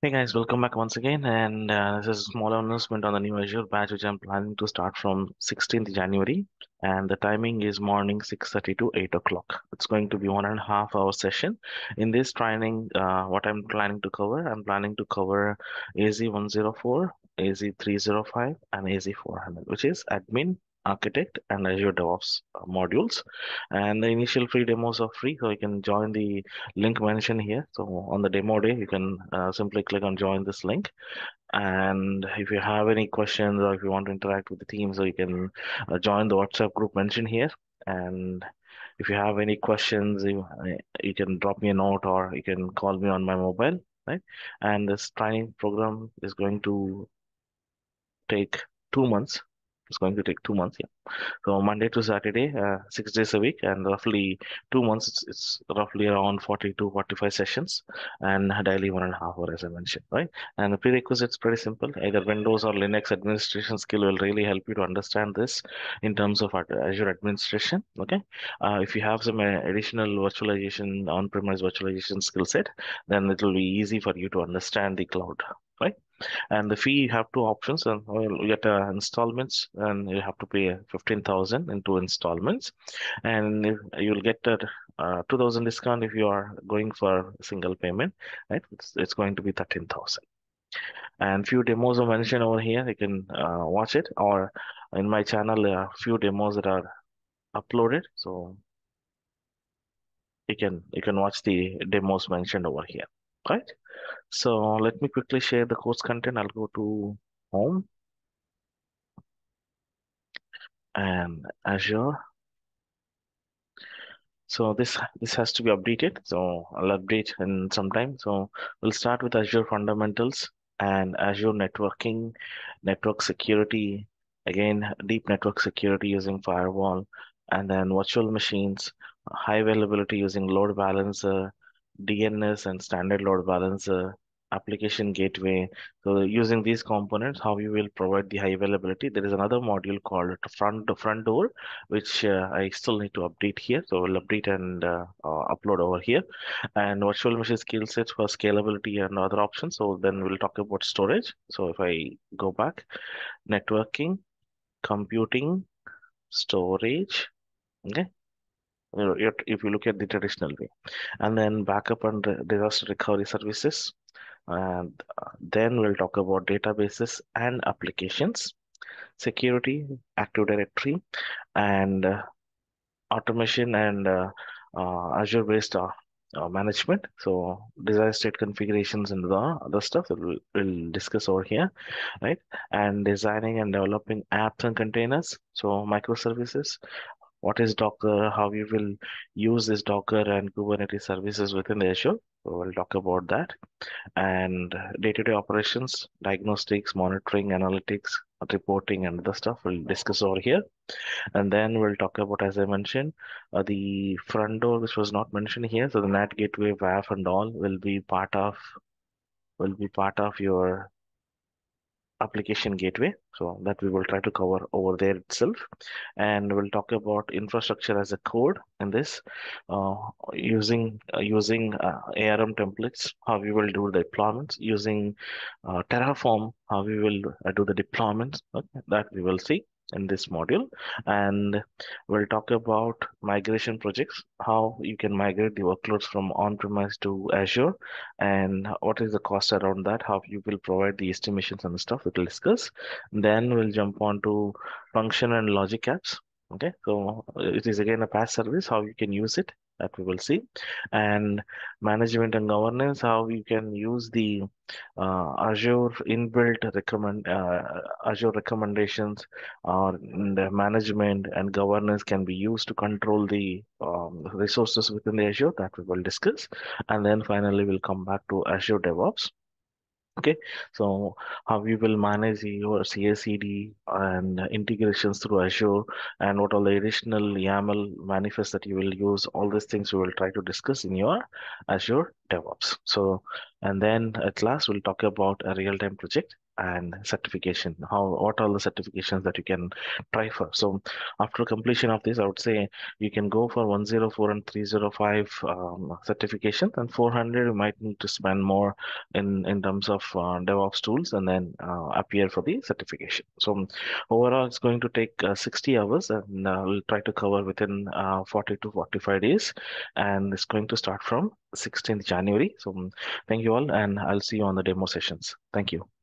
Hey guys, welcome back once again. And uh, this is a small announcement on the new Azure batch, which I'm planning to start from 16th January. And the timing is morning 6:30 to 8 o'clock. It's going to be one and a half hour session. In this training, uh, what I'm planning to cover, I'm planning to cover AZ104, AZ305, and AZ400, which is admin, architect, and Azure DevOps uh, modules. And the initial free demos are free, so you can join the link mentioned here. So on the demo day, you can uh, simply click on join this link. And if you have any questions or if you want to interact with the team, so you can uh, join the WhatsApp group mentioned here. And if you have any questions, you, you can drop me a note or you can call me on my mobile, right? And this training program is going to take two months. It's going to take two months, yeah. So Monday to Saturday, uh, six days a week, and roughly two months. It's, it's roughly around 40 to 45 sessions, and daily one and a half hour, as I mentioned, right? And the prerequisites pretty simple. Either Windows or Linux administration skill will really help you to understand this in terms of Azure administration. Okay, uh, if you have some uh, additional virtualization, on-premise virtualization skill set, then it will be easy for you to understand the cloud, right? And the fee you have two options and you get uh, installments and you have to pay 15000 in two installments. And you'll get a uh, 2000 discount if you are going for single payment right? It's, it's going to be 13000 and few demos are mentioned over here you can uh, watch it or in my channel there are few demos that are uploaded so you can you can watch the demos mentioned over here right so let me quickly share the course content. I'll go to home and Azure. So this this has to be updated. So I'll update in some time. So we'll start with Azure fundamentals and Azure networking, network security, again, deep network security using firewall, and then virtual machines, high availability using load balancer, DNS and standard load balancer, application gateway. So using these components, how you will provide the high availability. There is another module called front front door, which uh, I still need to update here. So we'll update and uh, uh, upload over here. And virtual machine scale sets for scalability and other options. So then we'll talk about storage. So if I go back, networking, computing, storage, okay if you look at the traditional way. And then backup and disaster recovery services. And uh, then we'll talk about databases and applications. Security active directory and uh, automation and uh, uh azure based uh, uh, management. So desired state configurations and the other stuff that we'll, we'll discuss over here right? And designing and developing apps and containers. So microservices what is Docker, how you will use this Docker and Kubernetes services within Azure. So we'll talk about that. And day-to-day operations, diagnostics, monitoring, analytics, reporting, and other stuff we'll discuss over here. And then we'll talk about, as I mentioned, uh, the front door, which was not mentioned here. So the NAT gateway, WAF, and all will be part of will be part of your application gateway. So that we will try to cover over there itself. And we'll talk about infrastructure as a code in this uh, using uh, using uh, ARM templates how we will do the deployments using uh, Terraform how we will uh, do the deployments okay, that we will see in this module. And we'll talk about migration projects how you can migrate the workloads from on-premise to azure and what is the cost around that how you will provide the estimations and stuff we'll discuss. Then we'll jump on to function and logic apps. Okay so it is again a PaaS service how you can use it that we will see. And management and governance how you can use the uh, azure inbuilt recommend uh, azure recommendations or the management and governance can be used to control the um, resources within the azure that we will discuss. And then finally we'll come back to azure devops Okay, so how we will manage your CI/CD and integrations through Azure, and what are the additional YAML manifests that you will use. All these things we will try to discuss in your Azure DevOps. So, and then at last we'll talk about a real-time project and certification. How what are the certifications that you can try for? So after completion of this, I would say you can go for 104 and 305 um, certifications, and 400 you might need to spend more in in terms of uh, DevOps tools, and then uh, appear for the certification. So overall, it's going to take uh, 60 hours, and uh, we'll try to cover within uh, 40 to 45 days, and it's going to start from 16th January. So thank you all, and I'll see you on the demo sessions. Thank you.